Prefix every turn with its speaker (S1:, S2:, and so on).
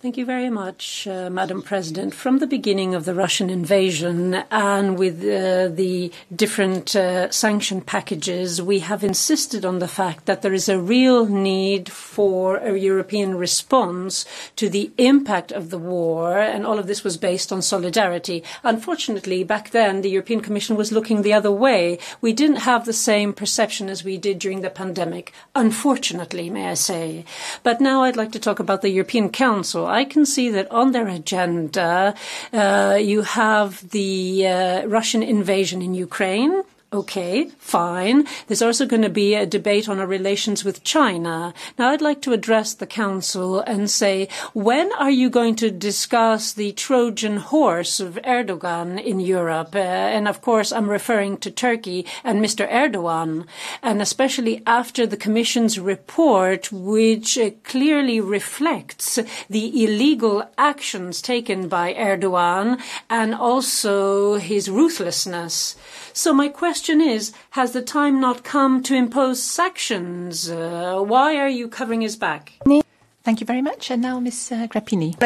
S1: Thank you very much, uh, Madam President. From the beginning of the Russian invasion and with uh, the different uh, sanction packages, we have insisted on the fact that there is a real need for a European response to the impact of the war, and all of this was based on solidarity. Unfortunately, back then, the European Commission was looking the other way. We didn't have the same perception as we did during the pandemic. Unfortunately, may I say. But now I'd like to talk about the European Council. I can see that on their agenda uh, you have the uh, Russian invasion in Ukraine Okay, fine. There's also going to be a debate on our relations with China. Now, I'd like to address the Council and say, when are you going to discuss the Trojan horse of Erdogan in Europe? Uh, and of course, I'm referring to Turkey and Mr. Erdogan, and especially after the Commission's report, which uh, clearly reflects the illegal actions taken by Erdogan and also his ruthlessness. So my question is, has the time not come to impose sanctions? Uh, why are you covering his back?
S2: Thank you very much. And now Ms. Uh, Grapini.